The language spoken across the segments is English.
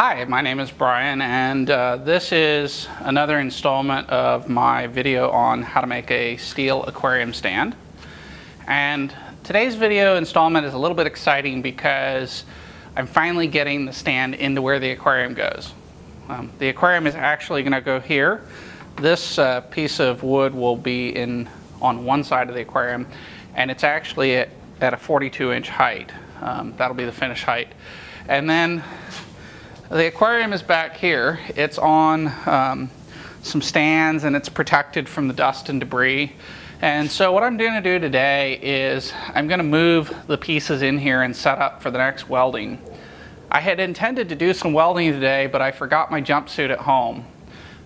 Hi, my name is Brian and uh, this is another installment of my video on how to make a steel aquarium stand. And today's video installment is a little bit exciting because I'm finally getting the stand into where the aquarium goes. Um, the aquarium is actually going to go here. This uh, piece of wood will be in on one side of the aquarium and it's actually at, at a 42 inch height. Um, that'll be the finished height. And then the aquarium is back here. It's on um, some stands and it's protected from the dust and debris. And so what I'm going to do today is I'm going to move the pieces in here and set up for the next welding. I had intended to do some welding today, but I forgot my jumpsuit at home.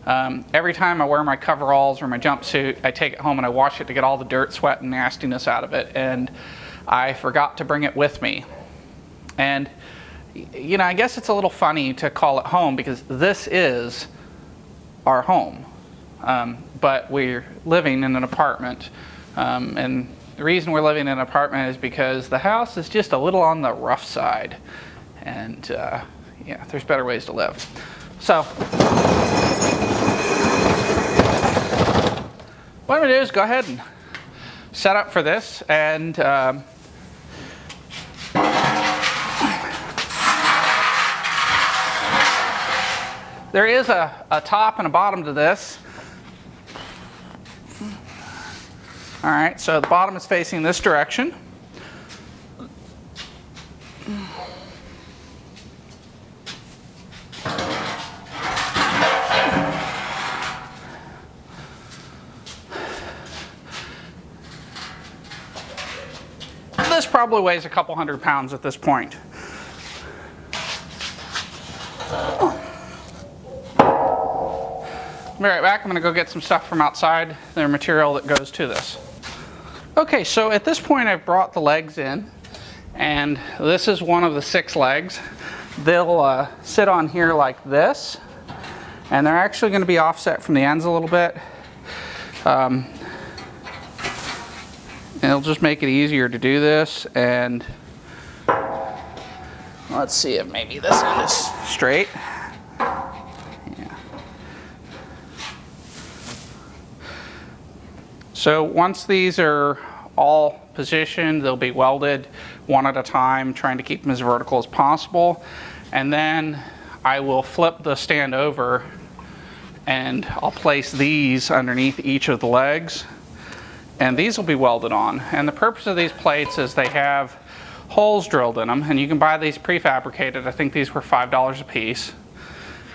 Um, every time I wear my coveralls or my jumpsuit, I take it home and I wash it to get all the dirt, sweat, and nastiness out of it. And I forgot to bring it with me. And you know, I guess it's a little funny to call it home because this is our home. Um, but we're living in an apartment. Um, and the reason we're living in an apartment is because the house is just a little on the rough side. And uh, yeah, there's better ways to live. So, what I'm to do is go ahead and set up for this and um, There is a, a top and a bottom to this. All right, so the bottom is facing this direction. This probably weighs a couple hundred pounds at this point. Be right back. I'm going to go get some stuff from outside, the material that goes to this. Okay, so at this point I've brought the legs in, and this is one of the six legs. They'll uh, sit on here like this, and they're actually going to be offset from the ends a little bit. Um, it'll just make it easier to do this, and let's see if maybe this end is straight. So once these are all positioned, they'll be welded one at a time, trying to keep them as vertical as possible. And then I will flip the stand over and I'll place these underneath each of the legs. And these will be welded on. And the purpose of these plates is they have holes drilled in them. And you can buy these prefabricated. I think these were $5 a piece.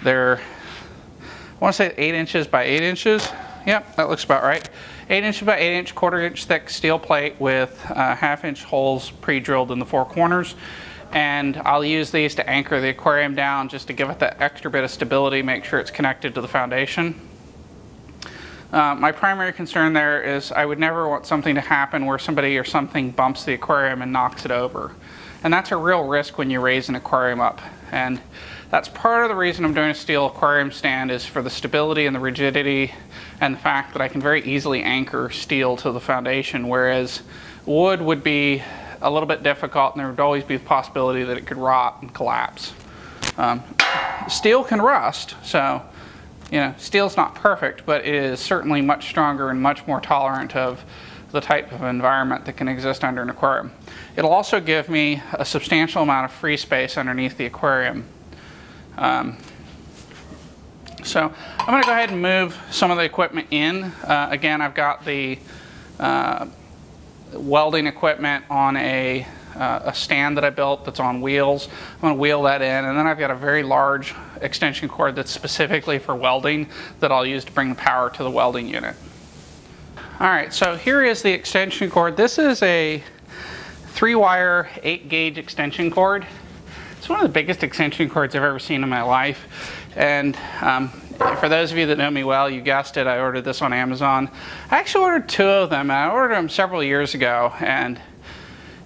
They're, I want to say 8 inches by 8 inches. Yep, that looks about right. 8 inch by 8 inch, quarter inch thick steel plate with uh, half inch holes pre-drilled in the four corners. And I'll use these to anchor the aquarium down just to give it that extra bit of stability, make sure it's connected to the foundation. Uh, my primary concern there is I would never want something to happen where somebody or something bumps the aquarium and knocks it over. And that's a real risk when you raise an aquarium up. And that's part of the reason I'm doing a steel aquarium stand is for the stability and the rigidity and the fact that I can very easily anchor steel to the foundation, whereas wood would be a little bit difficult and there would always be the possibility that it could rot and collapse. Um, steel can rust, so you know, steel's not perfect, but it is certainly much stronger and much more tolerant of the type of environment that can exist under an aquarium. It'll also give me a substantial amount of free space underneath the aquarium. Um, so I'm going to go ahead and move some of the equipment in. Uh, again, I've got the uh, welding equipment on a, uh, a stand that I built that's on wheels. I'm going to wheel that in and then I've got a very large extension cord that's specifically for welding that I'll use to bring the power to the welding unit. All right, so here is the extension cord. This is a three wire, eight gauge extension cord. It's one of the biggest extension cords I've ever seen in my life. And um, for those of you that know me well, you guessed it, I ordered this on Amazon. I actually ordered two of them. I ordered them several years ago and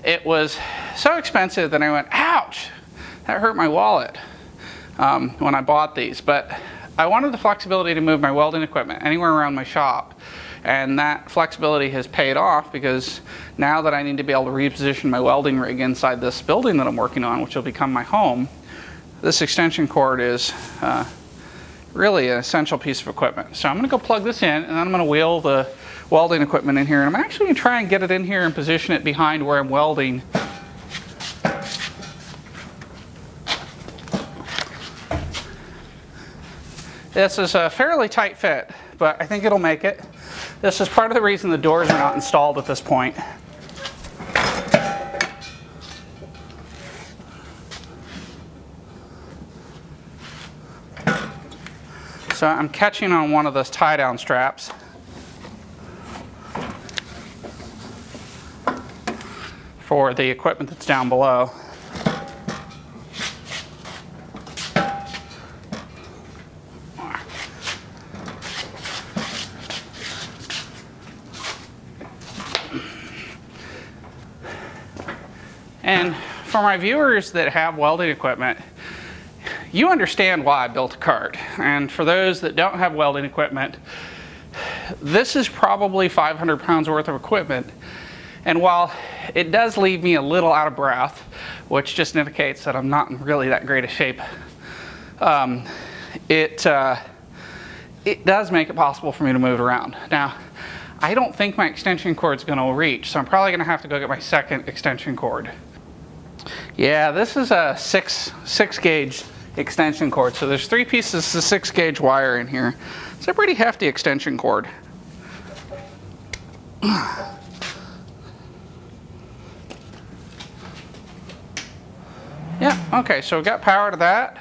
it was so expensive that I went, ouch, that hurt my wallet um, when I bought these. But I wanted the flexibility to move my welding equipment anywhere around my shop. And that flexibility has paid off because now that I need to be able to reposition my welding rig inside this building that I'm working on, which will become my home, this extension cord is uh, really an essential piece of equipment. So I'm going to go plug this in and then I'm going to wheel the welding equipment in here and I'm actually to try and get it in here and position it behind where I'm welding. This is a fairly tight fit, but I think it'll make it. This is part of the reason the doors are not installed at this point. So I'm catching on one of those tie down straps. for the equipment that's down below. And for my viewers that have welding equipment, you understand why I built a cart. And for those that don't have welding equipment, this is probably 500 pounds worth of equipment. And while it does leave me a little out of breath, which just indicates that I'm not in really that great a shape, um, it, uh, it does make it possible for me to move around. Now, I don't think my extension cord is going to reach, so I'm probably going to have to go get my second extension cord. Yeah, this is a six, six gauge extension cord. So there's three pieces of six gauge wire in here. It's a pretty hefty extension cord. Yeah, okay, so we've got power to that.